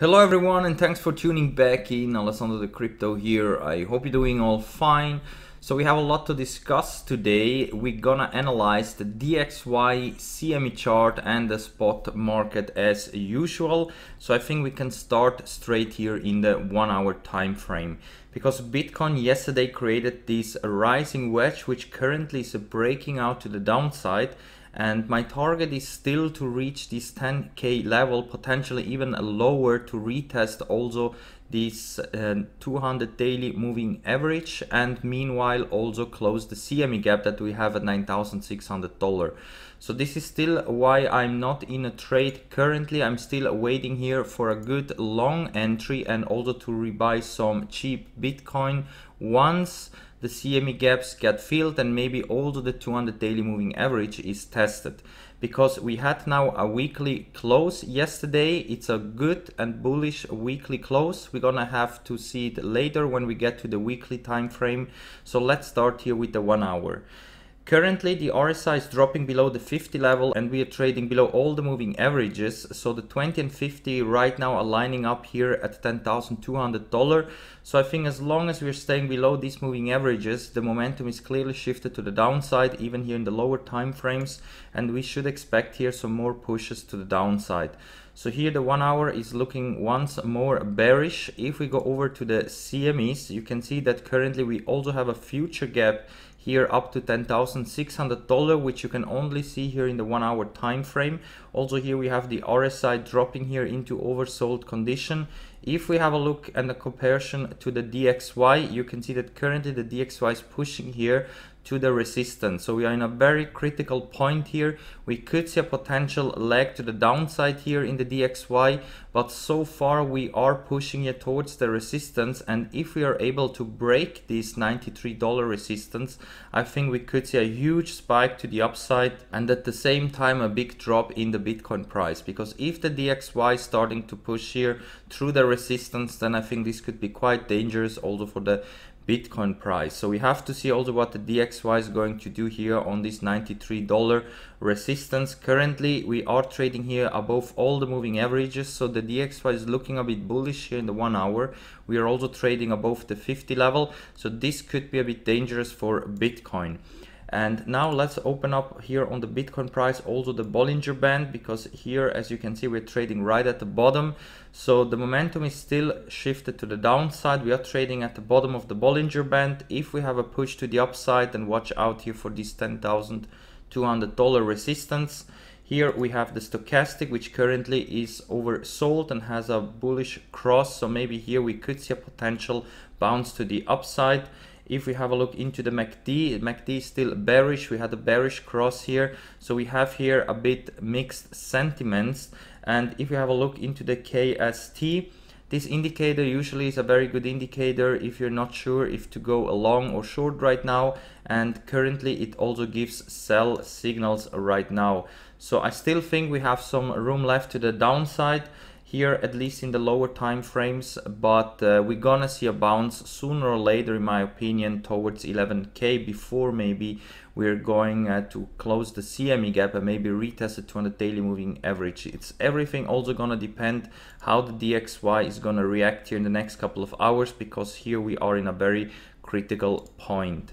Hello everyone and thanks for tuning back in. Alessandro De Crypto here. I hope you're doing all fine. So we have a lot to discuss today. We're gonna analyze the DXY CME chart and the spot market as usual. So I think we can start straight here in the one hour time frame because Bitcoin yesterday created this rising wedge which currently is breaking out to the downside and my target is still to reach this 10k level potentially even lower to retest also this uh, 200 daily moving average and meanwhile also close the CME gap that we have at $9,600 so this is still why I'm not in a trade currently. I'm still waiting here for a good long entry and also to rebuy some cheap Bitcoin. Once the CME gaps get filled and maybe also the 200 daily moving average is tested. Because we had now a weekly close yesterday it's a good and bullish weekly close. We're gonna have to see it later when we get to the weekly time frame. So let's start here with the one hour Currently the RSI is dropping below the 50 level and we are trading below all the moving averages. So the 20 and 50 right now are lining up here at $10,200. So I think as long as we're staying below these moving averages, the momentum is clearly shifted to the downside, even here in the lower time frames. And we should expect here some more pushes to the downside. So here the one hour is looking once more bearish. If we go over to the CMEs, you can see that currently we also have a future gap here up to $10,600 which you can only see here in the one hour time frame. Also here we have the RSI dropping here into oversold condition. If we have a look and a comparison to the DXY you can see that currently the DXY is pushing here to the resistance. So we are in a very critical point here. We could see a potential leg to the downside here in the DXY, but so far we are pushing it towards the resistance. And if we are able to break this $93 resistance, I think we could see a huge spike to the upside and at the same time a big drop in the Bitcoin price. Because if the DXY is starting to push here through the resistance, then I think this could be quite dangerous also for the Bitcoin price. So we have to see also what the DXY is going to do here on this $93 resistance. Currently, we are trading here above all the moving averages. So the DXY is looking a bit bullish here in the one hour. We are also trading above the 50 level. So this could be a bit dangerous for Bitcoin. And now let's open up here on the Bitcoin price also the Bollinger Band because here as you can see we're trading right at the bottom. So the momentum is still shifted to the downside. We are trading at the bottom of the Bollinger Band. If we have a push to the upside then watch out here for this $10,200 resistance. Here we have the stochastic which currently is oversold and has a bullish cross so maybe here we could see a potential bounce to the upside if we have a look into the MACD, MACD is still bearish. We had a bearish cross here. So we have here a bit mixed sentiments. And if we have a look into the KST, this indicator usually is a very good indicator if you're not sure if to go long or short right now. And currently it also gives sell signals right now. So I still think we have some room left to the downside here at least in the lower time frames but uh, we're gonna see a bounce sooner or later in my opinion towards 11k before maybe we're going uh, to close the CME gap and maybe retest the 200 daily moving average. It's everything also gonna depend how the DXY is gonna react here in the next couple of hours because here we are in a very critical point.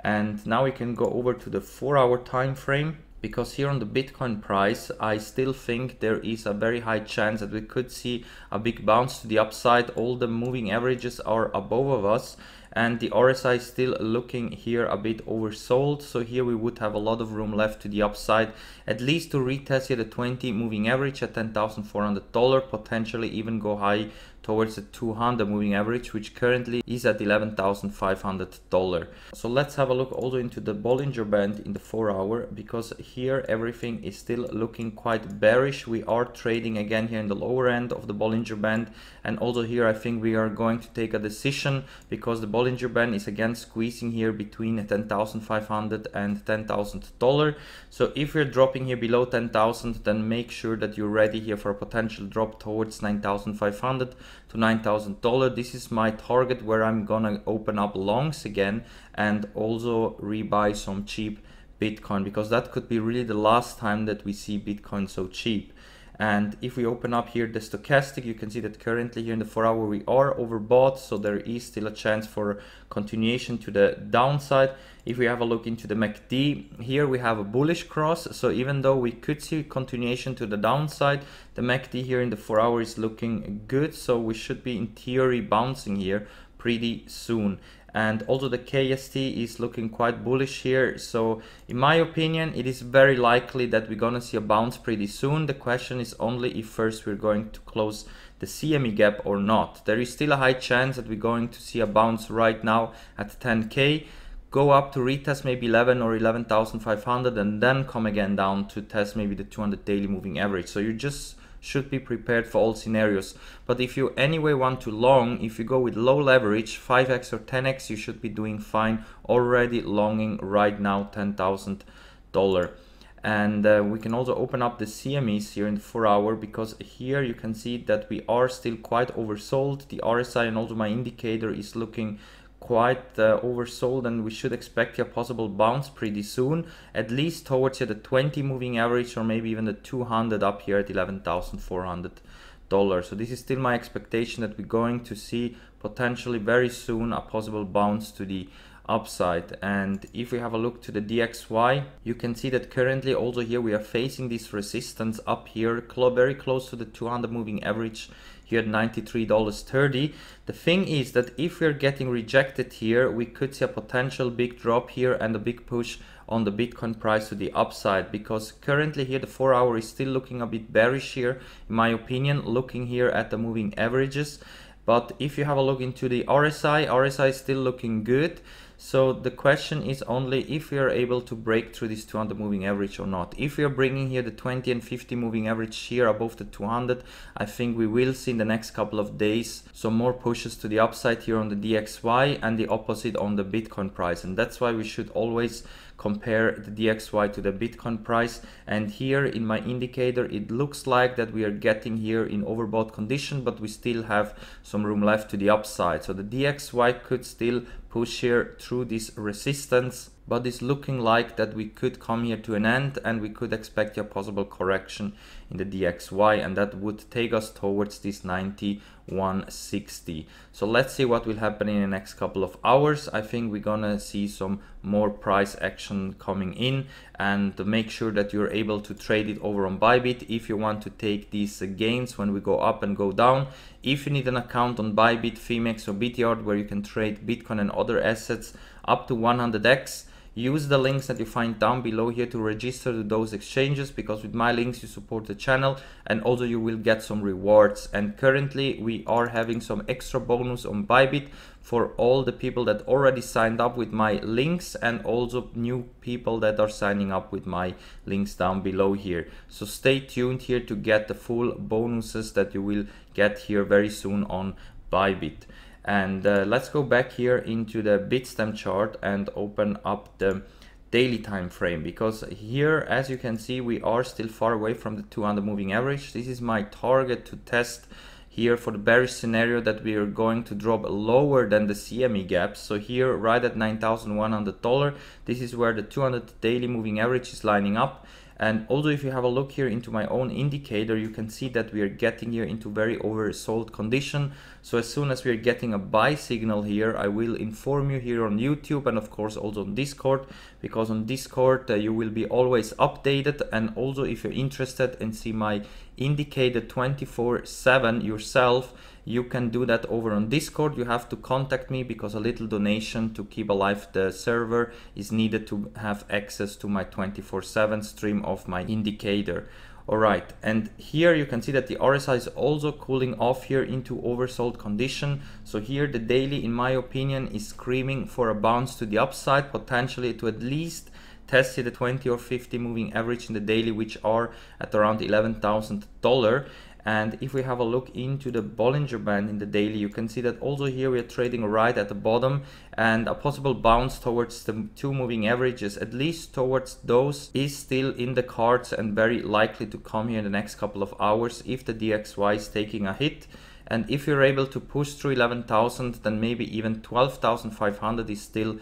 And now we can go over to the four hour time frame because here on the Bitcoin price, I still think there is a very high chance that we could see a big bounce to the upside. All the moving averages are above of us and the RSI is still looking here a bit oversold. So here we would have a lot of room left to the upside, at least to retest here the 20 moving average at $10,400, potentially even go high towards the 200 moving average, which currently is at $11,500. So let's have a look also into the Bollinger Band in the 4 hour, because here everything is still looking quite bearish. We are trading again here in the lower end of the Bollinger Band. And also here I think we are going to take a decision because the Bollinger Band is again squeezing here between 10,500 and $10,000. So if you're dropping here below 10,000, then make sure that you're ready here for a potential drop towards 9,500 to $9,000. This is my target where I'm gonna open up longs again and also rebuy some cheap Bitcoin because that could be really the last time that we see Bitcoin so cheap. And if we open up here the stochastic you can see that currently here in the four hour we are overbought so there is still a chance for continuation to the downside. If we have a look into the MACD here we have a bullish cross so even though we could see continuation to the downside the MACD here in the four hour is looking good so we should be in theory bouncing here pretty soon and also the KST is looking quite bullish here so in my opinion it is very likely that we're gonna see a bounce pretty soon. The question is only if first we're going to close the CME gap or not. There is still a high chance that we're going to see a bounce right now at 10k go up to retest maybe 11 or 11,500 and then come again down to test maybe the 200 daily moving average. So you just should be prepared for all scenarios. But if you anyway want to long, if you go with low leverage, 5x or 10x, you should be doing fine. Already longing right now $10,000. And uh, we can also open up the CMEs here in the 4 hour because here you can see that we are still quite oversold. The RSI and also my indicator is looking quite uh, oversold and we should expect a possible bounce pretty soon at least towards the 20 moving average or maybe even the 200 up here at 11,400 dollars. So this is still my expectation that we're going to see potentially very soon a possible bounce to the upside. And if we have a look to the DXY you can see that currently also here we are facing this resistance up here very close to the 200 moving average here at $93.30. The thing is that if we're getting rejected here, we could see a potential big drop here and a big push on the Bitcoin price to the upside because currently here the 4 hour is still looking a bit bearish here in my opinion looking here at the moving averages but if you have a look into the RSI, RSI is still looking good so the question is only if we are able to break through this 200 moving average or not. If we are bringing here the 20 and 50 moving average here above the 200, I think we will see in the next couple of days some more pushes to the upside here on the DXY and the opposite on the Bitcoin price. And that's why we should always compare the DXY to the Bitcoin price. And here in my indicator, it looks like that we are getting here in overbought condition, but we still have some room left to the upside. So the DXY could still push here through this resistance but it's looking like that we could come here to an end and we could expect a possible correction in the DXY and that would take us towards this 9160 so let's see what will happen in the next couple of hours. I think we're gonna see some more price action coming in and make sure that you're able to trade it over on Bybit. If you want to take these gains when we go up and go down if you need an account on Bybit, Phemex or BitYard where you can trade Bitcoin and other assets up to 100x Use the links that you find down below here to register to those exchanges because with my links you support the channel and also you will get some rewards. And currently we are having some extra bonus on Bybit for all the people that already signed up with my links and also new people that are signing up with my links down below here. So stay tuned here to get the full bonuses that you will get here very soon on Bybit. And uh, let's go back here into the Bitstamp chart and open up the daily time frame because here as you can see we are still far away from the 200 moving average. This is my target to test here for the bearish scenario that we are going to drop lower than the CME gap. So here right at $9,100 this is where the 200 daily moving average is lining up and also if you have a look here into my own indicator, you can see that we are getting here into very oversold condition. So as soon as we are getting a buy signal here, I will inform you here on YouTube and of course also on Discord, because on Discord uh, you will be always updated. And also if you're interested and see my indicator 24 seven yourself, you can do that over on Discord. You have to contact me because a little donation to keep alive the server is needed to have access to my 24-7 stream of my indicator. Alright, and here you can see that the RSI is also cooling off here into oversold condition. So here the daily, in my opinion, is screaming for a bounce to the upside, potentially to at least test the 20 or 50 moving average in the daily, which are at around $11,000. And if we have a look into the Bollinger Band in the daily, you can see that also here we are trading right at the bottom and a possible bounce towards the two moving averages, at least towards those, is still in the cards and very likely to come here in the next couple of hours if the DXY is taking a hit. And if you're able to push through 11,000, then maybe even 12,500 is still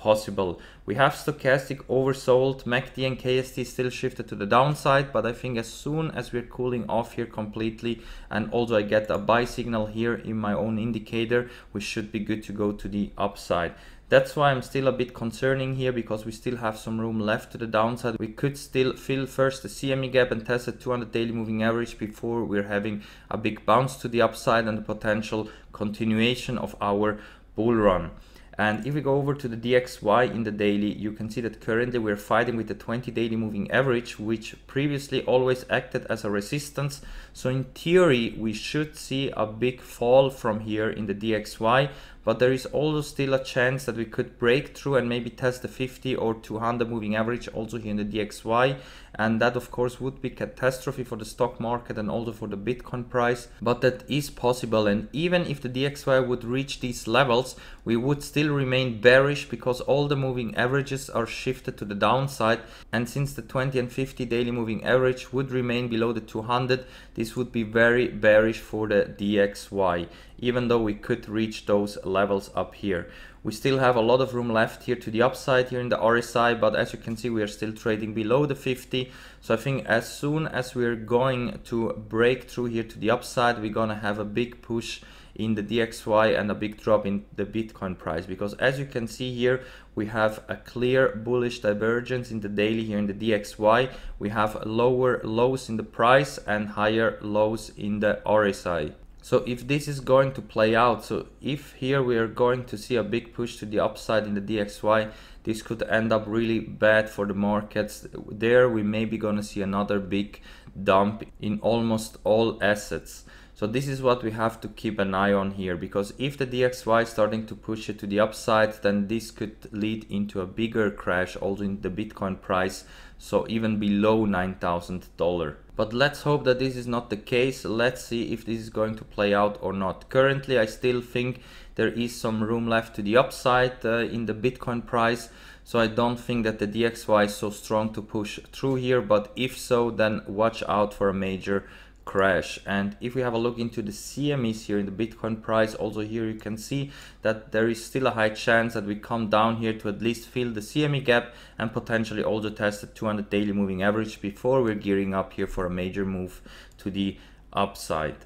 possible. We have stochastic oversold, MACD and KST still shifted to the downside, but I think as soon as we're cooling off here completely and also I get a buy signal here in my own indicator, we should be good to go to the upside. That's why I'm still a bit concerning here because we still have some room left to the downside. We could still fill first the CME gap and test the 200 daily moving average before we're having a big bounce to the upside and the potential continuation of our bull run. And if we go over to the DXY in the daily, you can see that currently we're fighting with the 20 daily moving average, which previously always acted as a resistance. So in theory, we should see a big fall from here in the DXY, but there is also still a chance that we could break through and maybe test the 50 or 200 moving average also here in the DXY and that of course would be catastrophe for the stock market and also for the Bitcoin price. But that is possible. And even if the DXY would reach these levels we would still remain bearish because all the moving averages are shifted to the downside. And since the 20 and 50 daily moving average would remain below the 200 this would be very bearish for the DXY even though we could reach those levels up here. We still have a lot of room left here to the upside here in the RSI, but as you can see, we are still trading below the 50. So I think as soon as we're going to break through here to the upside, we're gonna have a big push in the DXY and a big drop in the Bitcoin price because as you can see here we have a clear bullish divergence in the daily here in the DXY we have lower lows in the price and higher lows in the RSI so if this is going to play out, so if here we are going to see a big push to the upside in the DXY, this could end up really bad for the markets. There we may be going to see another big dump in almost all assets. So this is what we have to keep an eye on here because if the DXY is starting to push it to the upside, then this could lead into a bigger crash also in the Bitcoin price. So even below $9,000. But let's hope that this is not the case. Let's see if this is going to play out or not. Currently, I still think there is some room left to the upside uh, in the Bitcoin price. So I don't think that the DXY is so strong to push through here. But if so, then watch out for a major crash and if we have a look into the CMEs here in the Bitcoin price also here you can see that there is still a high chance that we come down here to at least fill the CME gap and potentially also test the 200 daily moving average before we're gearing up here for a major move to the upside.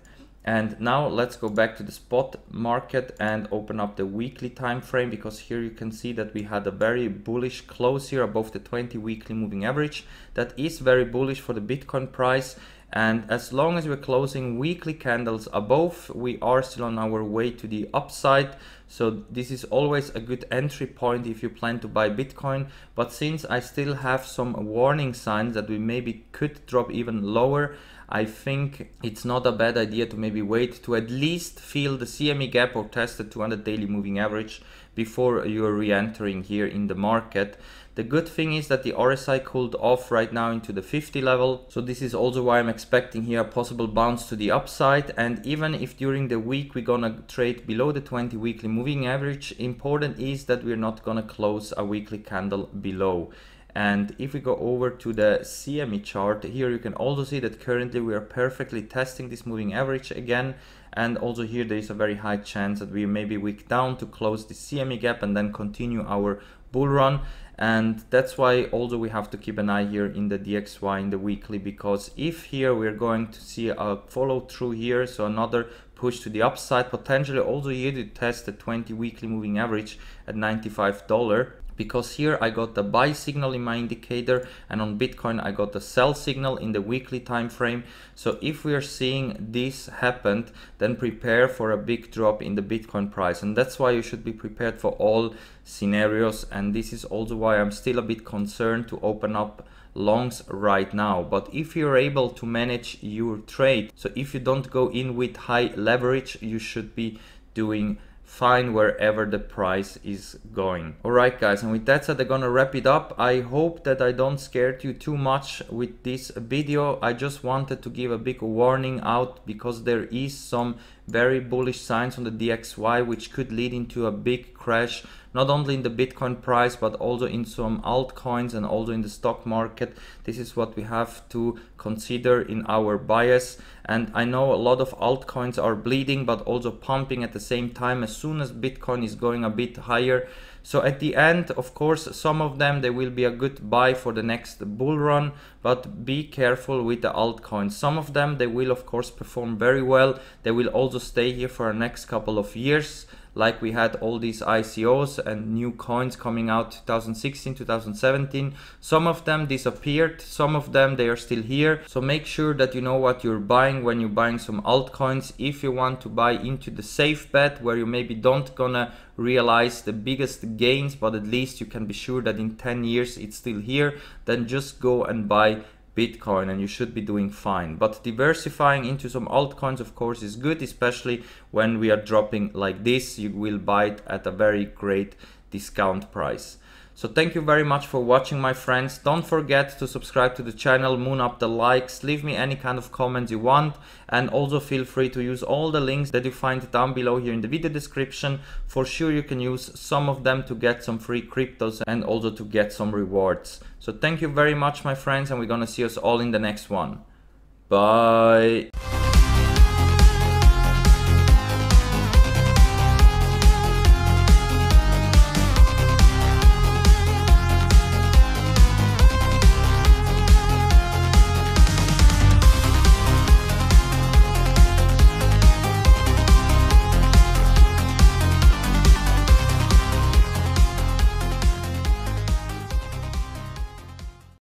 And now let's go back to the spot market and open up the weekly time frame because here you can see that we had a very bullish close here above the 20 weekly moving average. That is very bullish for the Bitcoin price and as long as we're closing weekly candles above we are still on our way to the upside. So this is always a good entry point if you plan to buy bitcoin. But since i still have some warning signs that we maybe could drop even lower I think it's not a bad idea to maybe wait to at least fill the CME gap or test the 200 daily moving average before you're re-entering here in the market. The good thing is that the RSI cooled off right now into the 50 level. So this is also why I'm expecting here a possible bounce to the upside. And even if during the week we're gonna trade below the 20 weekly moving average, important is that we're not gonna close a weekly candle below. And if we go over to the CME chart, here you can also see that currently we are perfectly testing this moving average again. And also here there is a very high chance that we may be weak down to close the CME gap and then continue our bull run and that's why also we have to keep an eye here in the DXY in the weekly because if here we're going to see a follow through here so another push to the upside potentially also here to test the 20 weekly moving average at $95 because here I got the buy signal in my indicator and on Bitcoin I got the sell signal in the weekly time frame. So if we are seeing this happen, then prepare for a big drop in the Bitcoin price. And that's why you should be prepared for all scenarios. And this is also why I'm still a bit concerned to open up longs right now but if you're able to manage your trade so if you don't go in with high leverage you should be doing fine wherever the price is going. Alright guys, and with that said I'm gonna wrap it up. I hope that I don't scared you too much with this video. I just wanted to give a big warning out because there is some very bullish signs on the DXY which could lead into a big crash not only in the Bitcoin price but also in some altcoins and also in the stock market. This is what we have to consider in our bias and I know a lot of altcoins are bleeding but also pumping at the same time as soon as Bitcoin is going a bit higher So at the end, of course, some of them, they will be a good buy for the next bull run, but be careful with the altcoins. Some of them, they will of course perform very well. They will also stay here for the next couple of years like we had all these ICOs and new coins coming out 2016, 2017. Some of them disappeared, some of them they are still here. So make sure that you know what you're buying when you're buying some altcoins. If you want to buy into the safe bet where you maybe don't gonna realize the biggest gains, but at least you can be sure that in 10 years it's still here, then just go and buy Bitcoin and you should be doing fine. But diversifying into some altcoins, of course, is good, especially when we are dropping like this. You will buy it at a very great discount price. So thank you very much for watching my friends. Don't forget to subscribe to the channel, moon up the likes, leave me any kind of comments you want and also feel free to use all the links that you find down below here in the video description. For sure you can use some of them to get some free cryptos and also to get some rewards. So thank you very much my friends and we're gonna see us all in the next one. Bye!